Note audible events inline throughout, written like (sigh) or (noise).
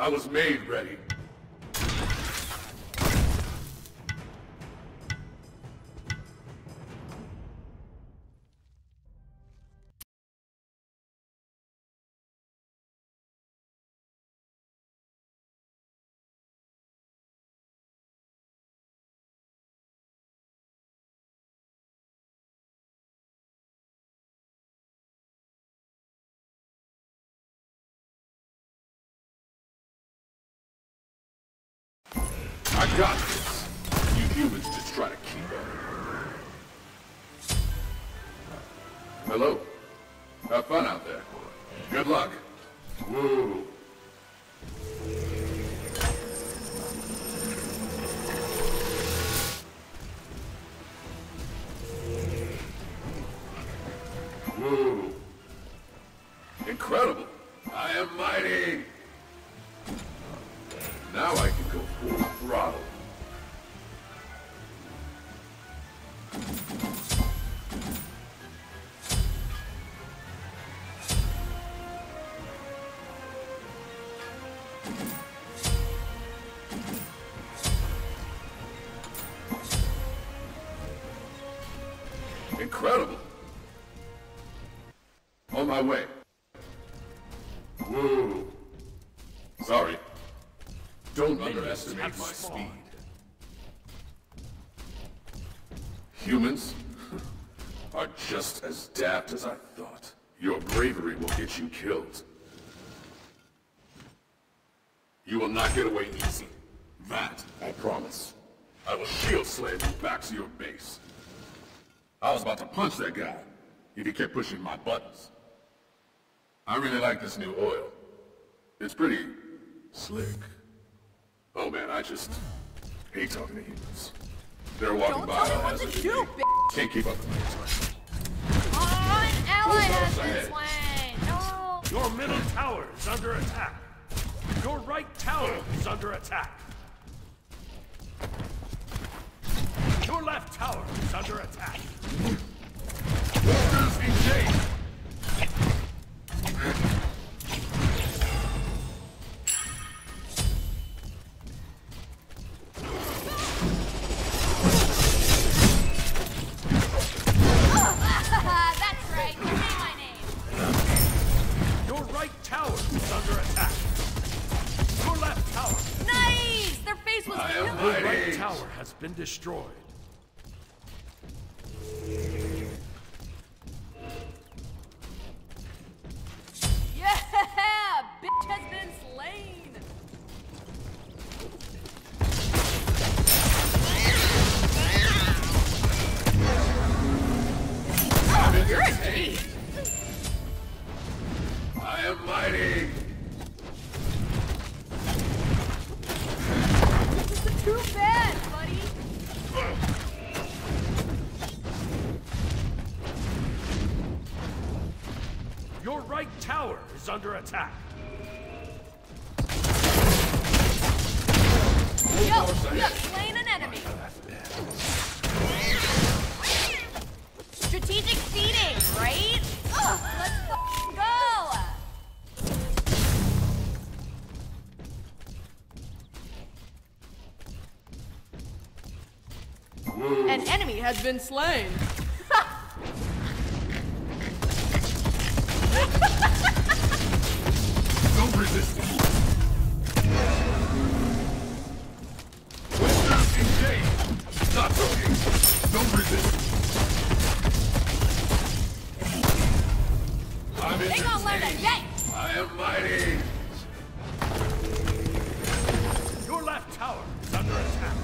I was made ready. I got this. You humans just try to keep up. Hello. Have fun out there. Good luck. Woo. On my way. Whoa. Sorry. Don't underestimate my speed. Humans (laughs) are just as daft as I thought. Your bravery will get you killed. You will not get away easy. That, I promise. I will shield slave you back to your base. I was about to punch that guy if he kept pushing my buttons. I really like this new oil. It's pretty slick. Oh man, I just hate talking to humans. They're walking Don't by tell me what to do, they bitch. Can't keep up with me. Oh, an ally has Full been slain! No! Your middle tower is under attack. Your right tower is under attack. Your left tower is under attack. Warriors engage! Been destroyed. Yeah! Bitch has been slain! I'm You're a entertained. thief! I am mighty! This is too bad, under attack. Yo, you have slain an enemy! Strategic feeding, right? Ugh, let's go! An enemy has been slain. Your left tower is under attack.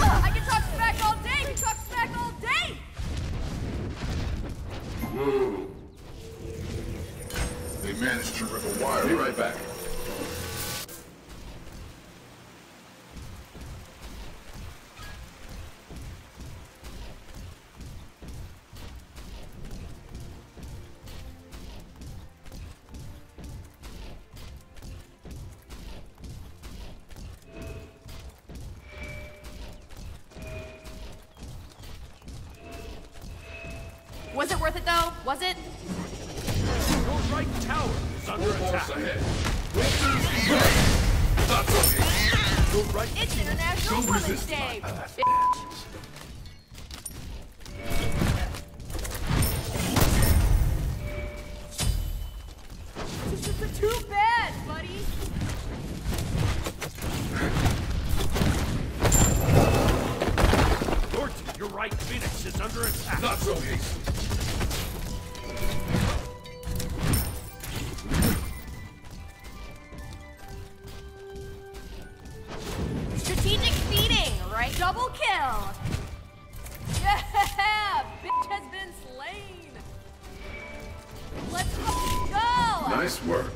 I can talk smack all day! We talk smack all day! Woo! They managed to rip a wire. Be right back. Was it worth it though? Was it? Your right tower is under attack. ahead. Easy. Your right It's International Women's Day. This is too bad, buddy. your, your right Phoenix is under attack. Not so hasty. Right? Double kill. Yeah, bitch has been slain. Let's go. Nice work.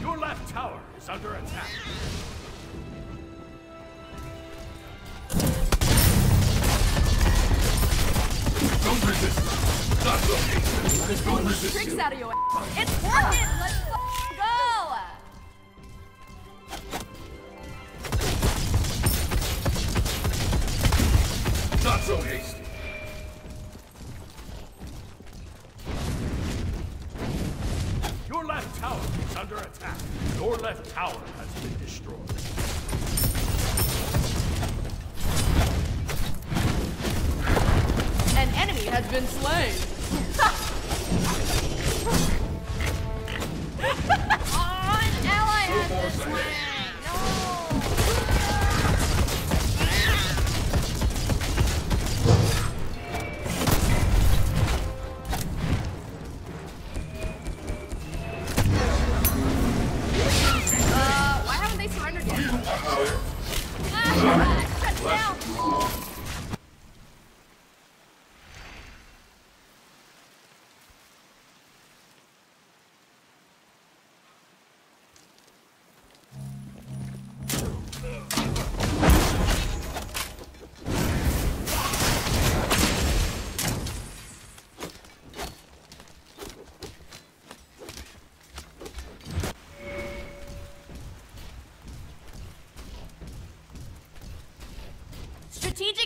Your left tower is under attack. Don't resist. Not so hasty. Don't resist. Tricks out of your ass. It's working. Let's go. Under attack. Your left tower has been destroyed. An enemy has been slain.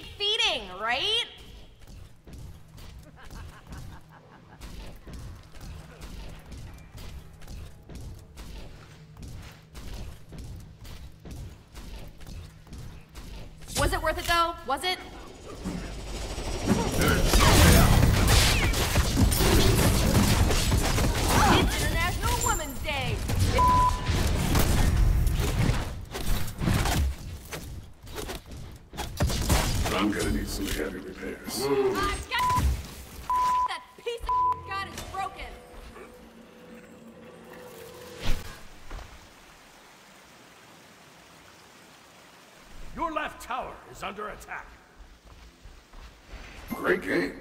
Strategic feeding, right? Was it worth it though? Was it? Left tower is under attack. Great game.